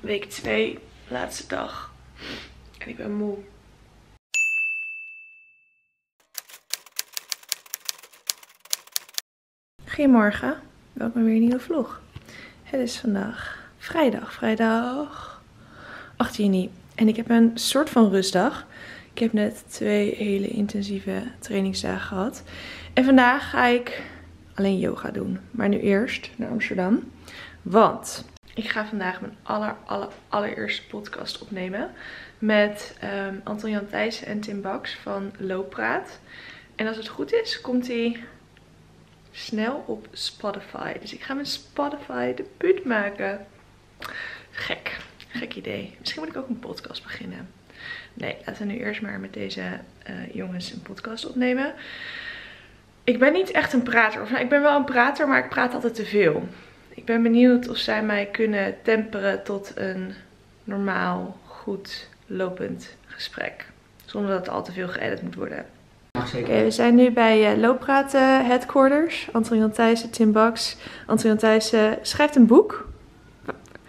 Week 2, laatste dag. En ik ben moe. Goedemorgen, welkom weer een nieuwe vlog. Het is vandaag vrijdag, vrijdag 8 juni. En ik heb een soort van rustdag. Ik heb net twee hele intensieve trainingsdagen gehad. En vandaag ga ik alleen yoga doen. Maar nu eerst naar Amsterdam. Want ik ga vandaag mijn aller, aller, allereerste podcast opnemen. Met um, Anton Jan Thijssen en Tim Baks van Looppraat. En als het goed is, komt hij snel op Spotify. Dus ik ga mijn Spotify de put maken. Gek. Gek idee. Misschien moet ik ook een podcast beginnen. Nee, laten we nu eerst maar met deze uh, jongens een podcast opnemen. Ik ben niet echt een prater. Of nou, ik ben wel een prater, maar ik praat altijd te veel. Ik ben benieuwd of zij mij kunnen temperen tot een normaal, goed lopend gesprek. Zonder dat het al te veel geëdit moet worden. Oké, okay, we zijn nu bij uh, Looppraat uh, Headquarters. Anton Thijssen, Tim Baks. Anton Thijssen schrijft een boek.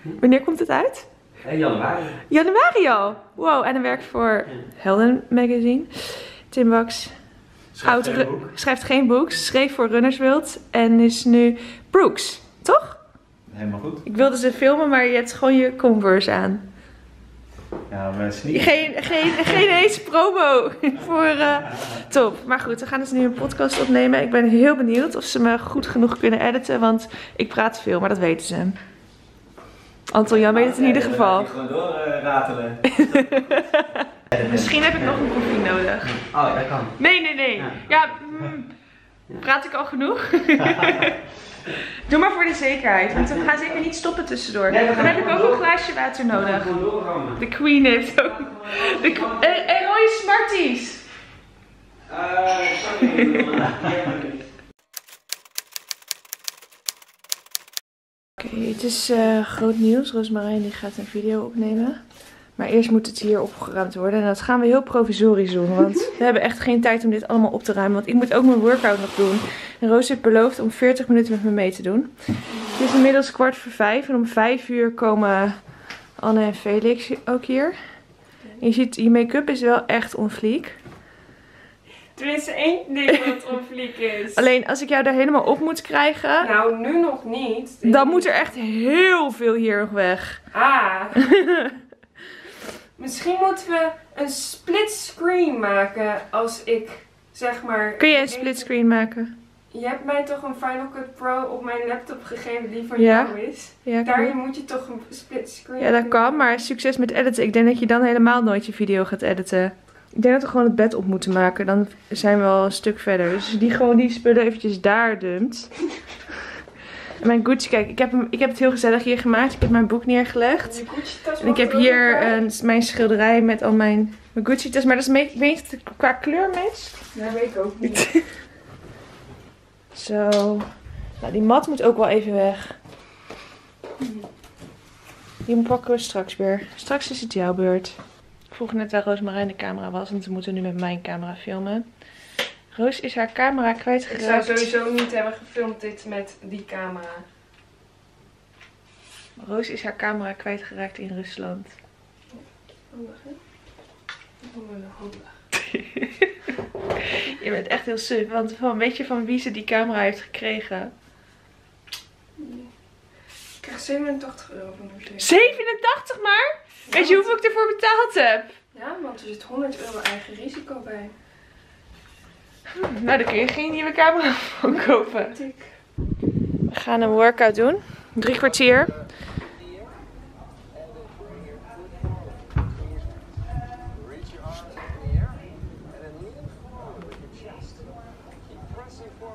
Wanneer komt het uit? In januari. Januari al? Wow, en hij werkt voor Helden Magazine. Tim Baks Schrijft geen boek. schrijft geen boek, schreef voor Runners World en is nu Brooks, toch? Helemaal goed. Ik wilde ze filmen, maar je hebt gewoon je Converse aan. Ja, maar sneakers. Geen, geen, geen eens promo voor uh, top. Maar goed, we gaan dus nu een podcast opnemen. Ik ben heel benieuwd of ze me goed genoeg kunnen editen, want ik praat veel, maar dat weten ze. Anton Jan weet het in ieder geval. Ik gewoon door uh, ratelen. Misschien heb ik nog een koffie nodig. Oh, dat kan. Nee, nee, nee. Ja, mm, praat ik al genoeg? Doe maar voor de zekerheid, want we gaan zeker niet stoppen tussendoor. Nee, Dan heb ik ook een glaasje water nodig. De Queen heeft ook. De, en, en rode Smarties. Eh, sorry. Oké, het is eh, groot nieuws. Roosmarijn die gaat een video opnemen. Maar eerst moet het hier opgeruimd worden. En dat gaan we heel provisorisch doen. Want we hebben echt geen tijd om dit allemaal op te ruimen. Want ik moet ook mijn workout nog doen. En Roos heeft beloofd om 40 minuten met me mee te doen. Het is inmiddels kwart voor vijf. En om vijf uur komen Anne en Felix ook hier. En je ziet, je make-up is wel echt on fleek. Tenminste één ding wat op fliek is. Alleen als ik jou daar helemaal op moet krijgen. Nou, nu nog niet. Dan moet er echt heel veel hier nog weg. Ah. Misschien moeten we een split screen maken als ik zeg maar. Kun jij een splitscreen maken? Je hebt mij toch een Final Cut Pro op mijn laptop gegeven die van Ja. jou is. Ja, Daar klopt. moet je toch een split screen. ja, dat kan, maar succes met editen. Ik denk dat je dan helemaal nooit je video gaat editen. Ik denk dat we gewoon het bed op moeten maken. Dan zijn we al een stuk verder. Dus die gewoon die spullen eventjes daar dumpt. En mijn Gucci, kijk, ik heb, hem, ik heb het heel gezellig hier gemaakt. Ik heb mijn boek neergelegd. En ik heb er hier een, mijn schilderij met al mijn, mijn Gucci tas. Maar dat is mee, weet je het qua kleur mis? Ja, weet ik ook niet. Zo. Nou, die mat moet ook wel even weg. Die pakken we straks weer. Straks is het jouw beurt. Ik vroeg net waar Roosmarijn de camera was. En ze moeten nu met mijn camera filmen. Roos is haar camera Ik zou kwijtgeraakt. sowieso niet hebben gefilmd dit met die camera. Roos is haar camera kwijtgeraakt in Rusland. Handig, hè? Handig. Je bent echt heel suf. Want van, weet je van wie ze die camera heeft gekregen? Ik krijg 87 euro van haar. 87 maar? Weet je hoeveel ik ervoor betaald heb? Ja, want er zit 100 euro eigen risico bij. Nou, dan kun je geen nieuwe camera van kopen. We gaan een workout doen. Drie kwartier.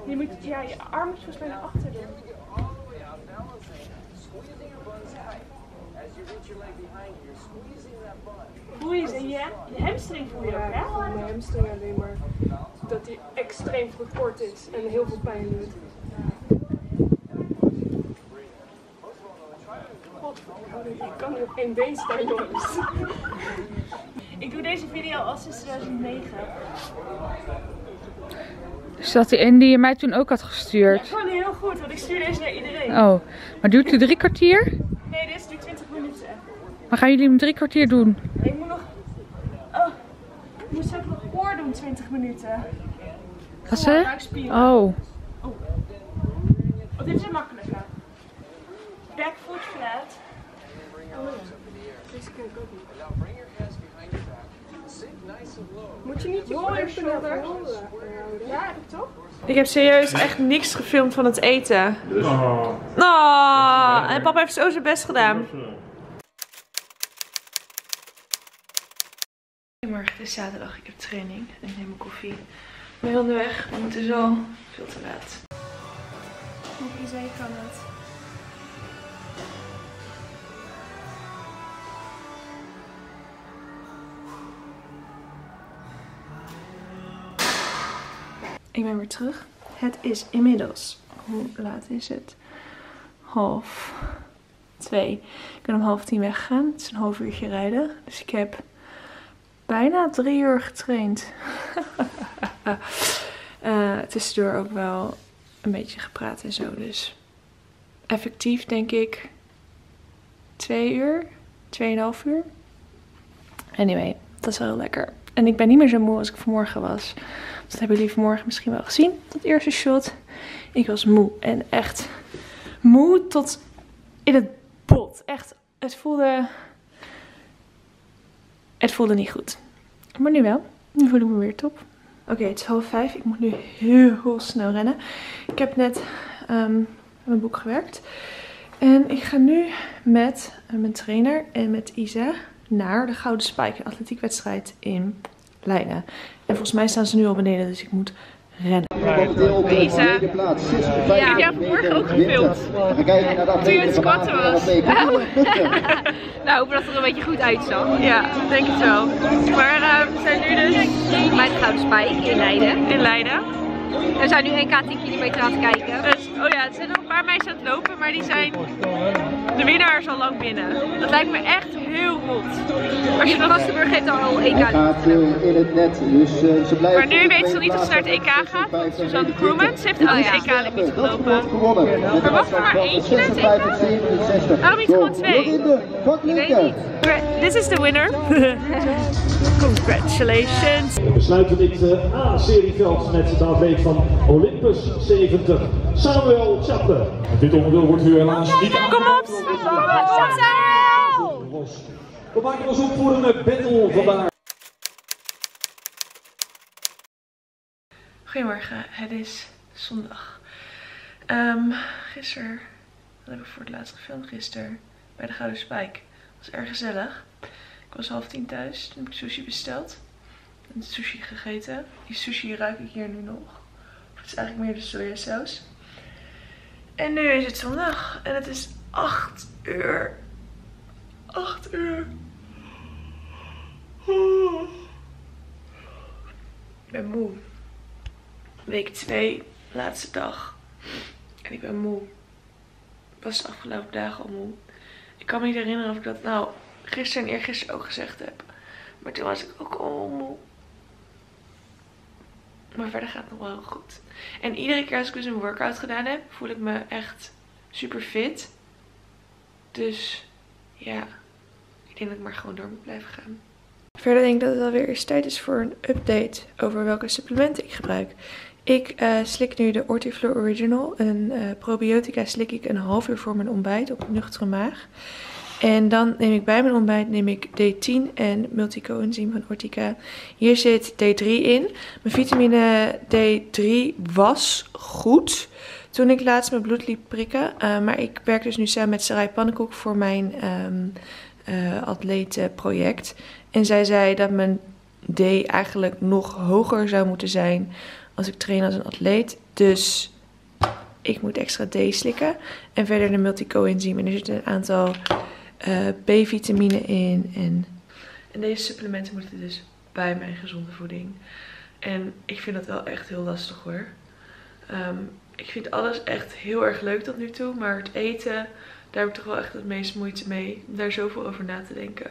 Je moet ja, je arm moet volgens mij naar achter doen. Voel je ze? Je, je hamstring voel je ook, hè? Ja, mijn hamstring alleen maar dat die extreem verkort is en heel veel pijn doet. Godverdomme, Ik kan niet op één been staan, jongens. Ik doe deze video al sinds 2009. Is dat die ene die je mij toen ook had gestuurd? Gewoon heel goed, want ik stuur deze naar iedereen. Oh, maar duurt die drie kwartier? Nee, dit is nu 20 minuten. Maar gaan jullie hem drie kwartier doen? Ik moet nog... Oh, ik moet ook nog koor doen, 20 minuten. Wat ze? Buikspieren. Oh. Oh, dit is een makkelijke. Back foot flat. Deze ken ik ook niet. Moet je niet je voren houden? Ja, heb ik toch? Ik heb serieus echt niks gefilmd van het eten. Oh, en papa heeft zo zijn best gedaan. Goedemorgen, het is zaterdag. Ik heb training en ik neem mijn koffie. Heel onderweg. We moeten zo. Veel te laat. Op Isai kan het. Ik ben weer terug. Het is inmiddels. Hoe laat is het? Half twee. Ik ben om half tien weggegaan. Het is een half uurtje rijden. Dus ik heb bijna drie uur getraind. Eh tussendoor ook wel een beetje gepraat en zo. Dus effectief denk ik twee uur, tweeënhalf uur. Anyway, dat is wel heel lekker. En ik ben niet meer zo moe als ik vanmorgen was. Dat hebben jullie vanmorgen misschien wel gezien. Dat eerste shot. Ik was moe. En echt moe tot in het bot. Echt, het voelde... Het voelde niet goed. Maar nu wel. Nu voel ik me weer top. Oké, het is half vijf. Ik moet nu heel snel rennen. Ik heb net ehm, mijn boek gewerkt. En ik ga nu met eh, mijn trainer en met Isa naar de Gouden Spike, een atletiekwedstrijd in Leiden. En volgens mij staan ze nu al beneden, dus ik moet rennen. Isa. Ja, Ik heb jou vanmorgen ook gefilmd. Toen je het squatten was. Nou, hopen dat het er een beetje goed uitzag. Ja, denk het wel. Maar eh, we zijn nu dus Bij de Gouden Spijk in Leiden. in Leiden. En we zijn nu 1K 10 kilometer aan het kijken. Dus, oh ja, er zijn nog een paar meisjes aan het lopen, maar die zijn... De winnaar is al lang binnen. Dat lijkt me echt heel rot. Als je De nog... Vastenburg heeft al 1K. Gaat eh, in het net, dus eh, ze blijven. Maar nu weet ze nog niet of ze naar het EK gaat. want Suzanne ze heeft al het EK nog niet gelopen. gewonnen. Maar was er maar eentje naar het EK? Waarom niet gewoon twee? This is the winner. Congratulations. We sluiten dit uh, A-serieveld met de atleet van Olympus 70, Samuel Chappe. Dit onderdeel wordt u helaas niet! Los. We maken ons op voor een battle vandaag. Goedemorgen, het is zondag. Ehm gisteren, wat heb ik voor het laatst gefilmd? Gisteren bij de Gouden Spijk. was erg gezellig. Ik was half tien thuis, toen heb ik sushi besteld. En sushi gegeten. Die sushi ruik ik hier nu nog. Het is eigenlijk meer de sojasaus. En nu is het zondag en het is 8 uur. 8 uur. Ik ben moe. Week 2, laatste dag. En ik ben moe. Ik was de afgelopen dagen al moe. Ik kan me niet herinneren of ik dat nou gisteren en eergisteren ook gezegd heb. Maar toen was ik ook al moe. Maar verder gaat het nog wel goed. En iedere keer als ik dus een workout gedaan heb, voel ik me echt super fit. Dus ja, ik denk dat ik maar gewoon door moet blijven gaan. Verder denk ik dat het alweer eens tijd is voor een update over welke supplementen ik gebruik. Ik eh, slik nu de Ortiflor Original. Een eh, probiotica slik ik een half uur voor mijn ontbijt op nuchtere maag. En dan neem ik bij mijn ontbijt neem ik D10 en multicoenzym van Ortica. Hier zit D3 in. Mijn vitamine D3 was goed toen ik laatst mijn bloed liep prikken. Eh, maar ik werk dus nu samen met Sarai Pannenkoek voor mijn eh, atletenproject. En zij zei dat mijn D eigenlijk nog hoger zou moeten zijn als ik train als een atleet. Dus ik moet extra D slikken. En verder de multicoenzym. En er zitten een aantal eh, B-vitamine in. En, en deze supplementen moeten dus bij mijn gezonde voeding. En ik vind dat wel echt heel lastig hoor. Ehm, ik vind alles echt heel erg leuk tot nu toe. Maar het eten, daar heb ik toch wel echt het meest moeite mee. Om daar zoveel over na te denken.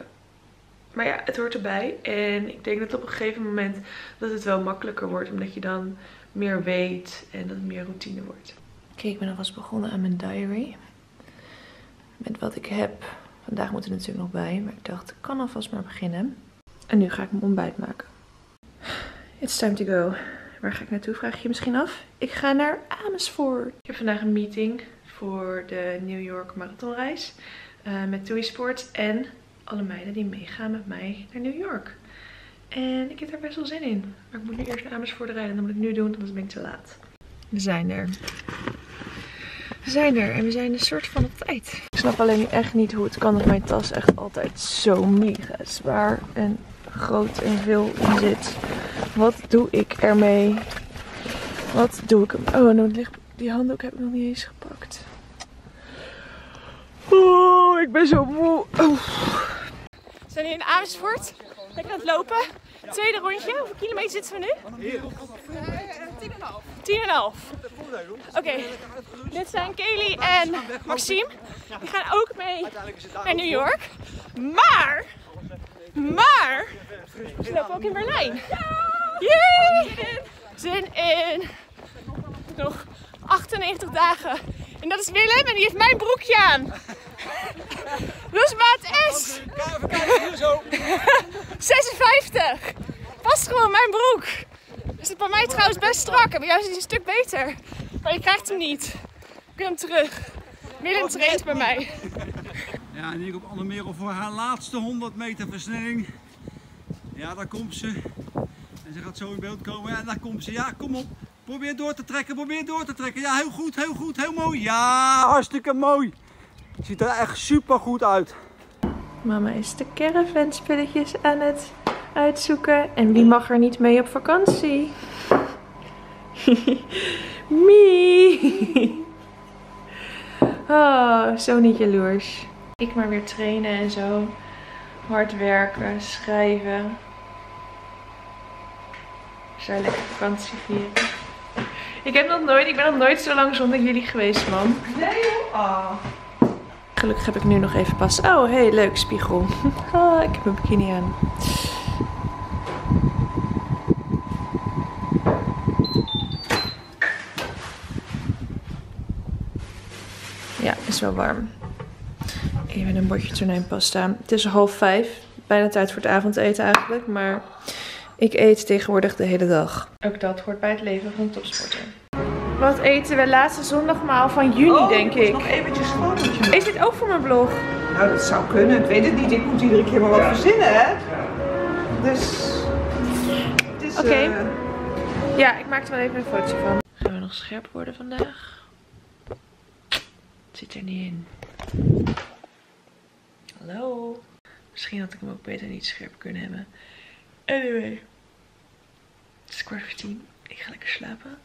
Maar ja, het hoort erbij. En ik denk dat op een gegeven moment dat het wel makkelijker wordt. Omdat je dan meer weet en dat het meer routine wordt. Oké, ik ben alvast begonnen aan mijn diary. Met wat ik heb Vandaag moet er natuurlijk nog bij, maar ik dacht, ik kan alvast maar beginnen. En nu ga ik mijn ontbijt maken. It's time to go. Waar ga ik naartoe, vraag je misschien af? Ik ga naar Amersfoort. Ik heb vandaag een meeting voor de New York marathonreis. eh, met TUI Sports en alle meiden die meegaan met mij naar New York. En ik heb daar best wel zin in. Maar ik moet nu eerst naar Amersfoort rijden. Dat moet ik nu doen, anders ben ik te laat. We zijn er. We zijn er en we zijn een soort van op tijd. Ik snap alleen echt niet hoe het kan dat mijn tas echt altijd zo mega zwaar en groot en veel in zit. Wat doe ik ermee? Wat doe ik? Oh, nou die handdoek heb ik nog niet eens gepakt. Oh, ik ben zo moe. Oh. We zijn hier in Amersfoort. Lekker aan het lopen. Tweede rondje. Hoeveel kilometer zitten we nu? Tien en een half. Oké. Dit zijn Kelly en Maxime. Die gaan ook mee naar New York. Maar, maar, ze lopen ook in Berlijn. Yay! Zin in. Nog 98 dagen. En dat is Willem en die heeft mijn broekje aan. Dus maat S. 56. Past gewoon mijn broek. Is het bij mij trouwens best strak. En bij jou is hij een stuk beter. Maar je krijgt hem niet. Ik wil hem terug. Willem traint bij mij. Ja, en hier op Anne Merel voor haar laatste 100 meter versnelling. Ja, daar komt ze. En ze gaat zo in beeld komen. En daar komt ze. Ja, kom op. Probeer door te trekken, probeer door te trekken. Ja, heel goed, heel goed, heel mooi. Ja, hartstikke mooi. Ziet er echt super goed uit. Mama is de caravan spulletjes aan het uitzoeken. En wie mag er niet mee op vakantie? Me! Oh, zo niet jaloers. Ik maar weer trainen en zo. Hard werken, schrijven. Zij lekker vakantie vieren. Ik heb nog nooit, ik ben nog nooit zo lang zonder jullie geweest, man. Nee. Oh. Gelukkig heb ik nu nog even pas. Oh, hey, leuk spiegel. Ah, ik heb mijn bikini aan. Ja, is wel warm. Even een bordje tonijnpasta. Het is half vijf. Bijna tijd voor het avondeten eigenlijk. Maar ik eet tegenwoordig de hele dag. Ook dat hoort bij het leven van een topsporter. Wat eten we laatste zondagmaal van juni, denk ik. Nog eventjes fotootje. Is dit ook voor mijn blog? Nou, dat zou kunnen. Ik weet het niet. Ik moet iedere keer maar wat verzinnen, hè? Dus. Het is. Oké. eh, Ja, ik maak er wel even een fotootje van. Gaan we nog scherp worden vandaag? Het zit er niet in. Hallo? Misschien had ik hem ook beter niet scherp kunnen hebben. Anyway. Het is kwart voor tien. Ik ga lekker slapen.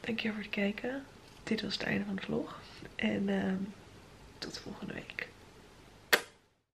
Dankjewel voor het kijken. Dit was het einde van de vlog. En ehm, tot volgende week.